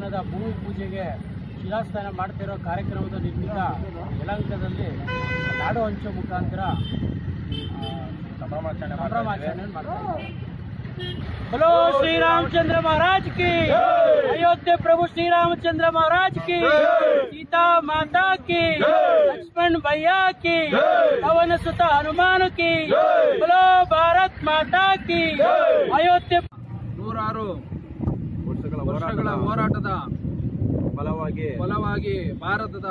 ದೇವಸ್ಥಾನದ ಭೂಮಿ ಪೂಜೆಗೆ ಶಿಲಾಸ್ಥಾನ ಮಾಡ್ತಿರೋ ಕಾರ್ಯಕ್ರಮದ ನಿರ್ಮಿತ ಯಲಂಕದಲ್ಲಿ ನಾಡು ಹಂಚೋ ಮುಖಾಂತರ ಹಲೋ ಶ್ರೀರಾಮಚಂದ್ರ ಮಹಾರಾಜ್ ಕಿ ಅಯೋಧ್ಯೆ ಪ್ರಭು ಶ್ರೀರಾಮಚಂದ್ರ ಮಹಾರಾಜ್ ಕಿ ಸೀತಾ ಮಾತಾ ಕಿ ಲಕ್ಷ್ಮಣ್ ಭಯ್ಯಾ ಕಿ ಅವನ ಸುತ ಹನುಮಾನು ಕಿ ಹಲೋ ಭಾರತ್ ಮಾತಾ ಕಿ ಅಯೋಧ್ಯೆ ನೂರಾರು ವರ್ಷಗಳ ಹೋರಾಟದ ಫಲವಾಗಿ ಫಲವಾಗಿ ಭಾರತದ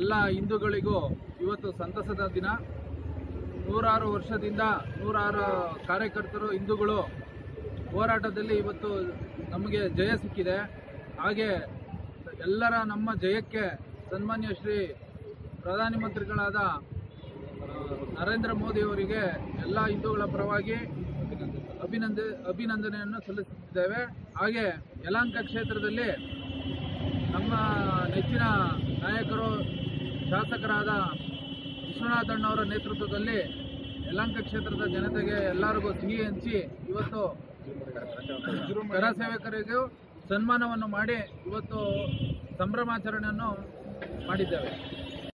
ಎಲ್ಲ ಹಿಂದೂಗಳಿಗೂ ಇವತ್ತು ಸಂತಸದ ದಿನ. ನೂರಾರು ವರ್ಷದಿಂದ ನೂರಾರು ಕಾರ್ಯಕರ್ತರು ಹಿಂದೂಗಳು ಹೋರಾಟದಲ್ಲಿ ಇವತ್ತು ನಮಗೆ ಜಯ ಸಿಕ್ಕಿದೆ. ಹಾಗೆ ಎಲ್ಲರ ನಮ್ಮ ಜಯಕ್ಕೆ ಸನ್ಮಾನ್ಯ ಶ್ರೀ ಪ್ರಧಾನಿ ಮಂತ್ರಿಗಳಾದ ನರೇಂದ್ರ ಮೋದಿ ಅವರಿಗೆ ಎಲ್ಲ ಹಿಂದೂಗಳ ಪರವಾಗಿ ಅಭಿನಂದ, ಅಭಿನಂದನೆಯನ್ನು ಸಲ್ಲಿಸುತ್ತಿದ್ದೇವೆ. ಹಾಗೆ ಯಲಾಂಕ ಕ್ಷೇತ್ರದಲ್ಲಿ ನಮ್ಮ ನೆಚ್ಚಿನ ನಾಯಕರು, ಶಾಸಕರಾದ ವಿಶ್ವನಾಥಣ್ಣವರ ನೇತೃತ್ವದಲ್ಲಿ ಯಲಾಂಕ ಕ್ಷೇತ್ರದ ಜನತೆಗೆ ಎಲ್ಲರಿಗೂ ಸಿಹಿ ಹಂಚಿ ಇವತ್ತು ಕರ ಸೇವಕರಿಗೂ ಸನ್ಮಾನವನ್ನು ಮಾಡಿ ಇವತ್ತು ಸಂಭ್ರಮಾಚರಣೆಯನ್ನು ಮಾಡಿದ್ದೇವೆ.